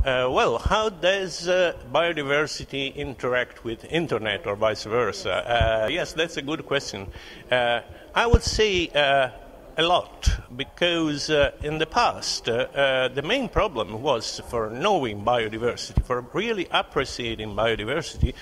Uh, well, how does uh, biodiversity interact with internet or vice versa? Uh, yes, that's a good question. Uh, I would say uh, a lot because uh, in the past the main problem was for knowing biodiversity, for really appreciating biodiversity,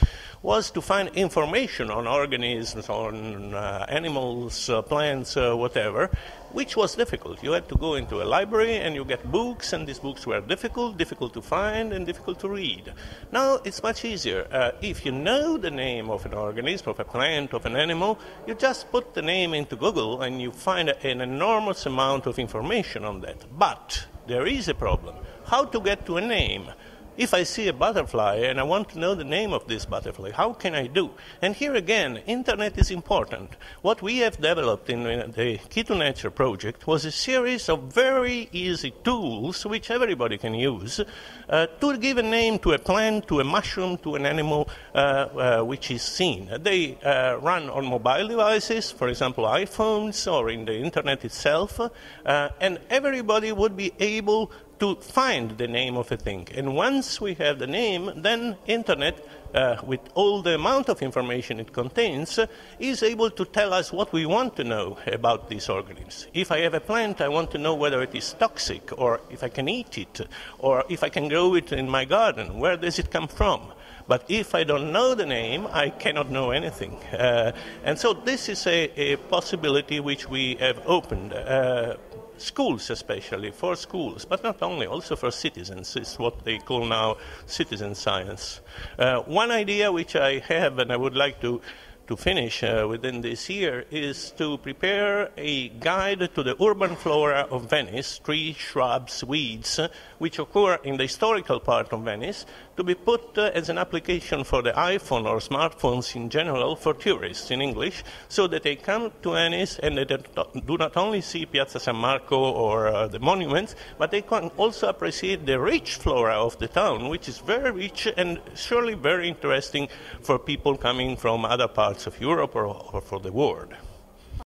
was to find information on organisms, on animals, plants, whatever, which was difficult. You had to go into a library and you get books, and these books were difficult, difficult to find, and difficult to read. Now it's much easier. Uh, if you know the name of an organism, of a plant, of an animal, you just put the name into Google and you find an enormous amount of information on that. But there is a problem. How to get to a name? If I see a butterfly and I want to know the name of this butterfly, how can I do? And here again, internet is important. What we have developed in the Key to Nature project was a series of very easy tools which everybody can use uh, to give a name to a plant, to a mushroom, to an animal uh, uh, which is seen. They uh, run on mobile devices, for example, iPhones or in the internet itself, uh, and everybody would be able to find the name of a thing. And once we have the name, then internet, uh, with all the amount of information it contains, uh, is able to tell us what we want to know about these organisms. If I have a plant, I want to know whether it is toxic, or if I can eat it, or if I can grow it in my garden. Where does it come from? But if I don't know the name, I cannot know anything. Uh, and so this is a, a, possibility which we have opened. Schools especially, for schools, but not only, also for citizens. It's what they call now citizen science. Uh, one idea which I have and I would like to to finish uh, within this year is to prepare a guide to the urban flora of Venice, trees, shrubs, weeds, uh, which occur in the historical part of Venice, to be put uh, as an application for the iPhone or smartphones in general for tourists in English, so that they come to Venice and they do not only see Piazza San Marco or uh, the monuments, but they can also appreciate the rich flora of the town, which is very rich and surely very interesting for people coming from other parts of Europe or, or for the world.